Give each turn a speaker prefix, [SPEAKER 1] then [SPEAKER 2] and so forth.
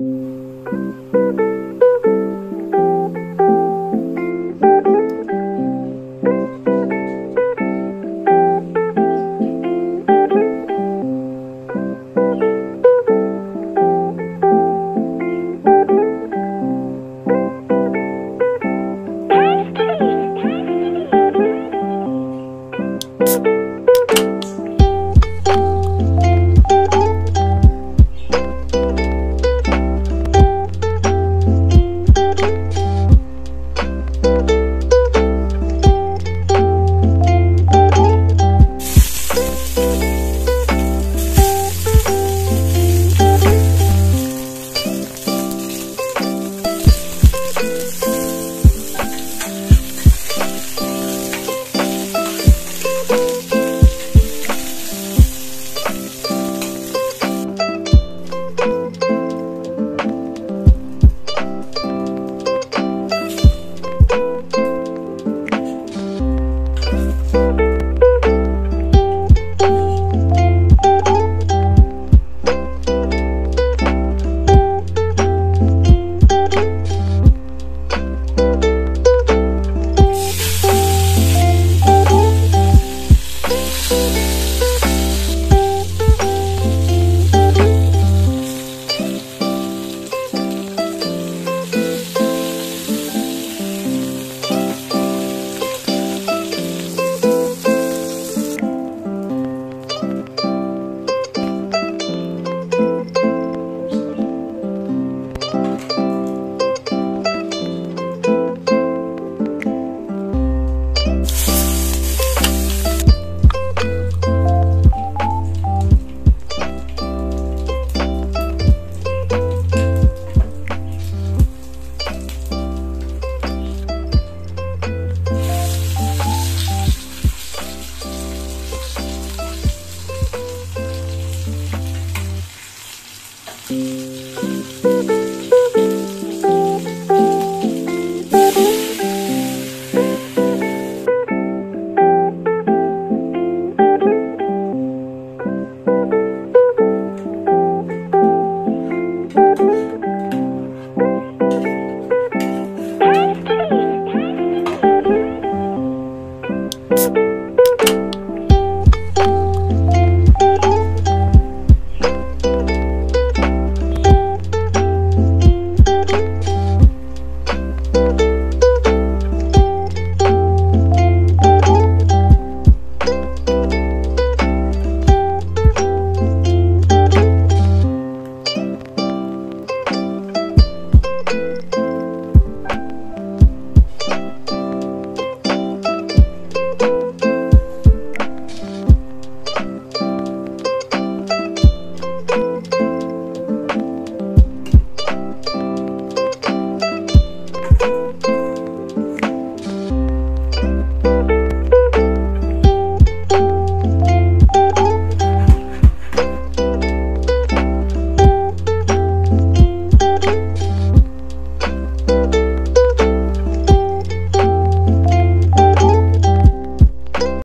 [SPEAKER 1] you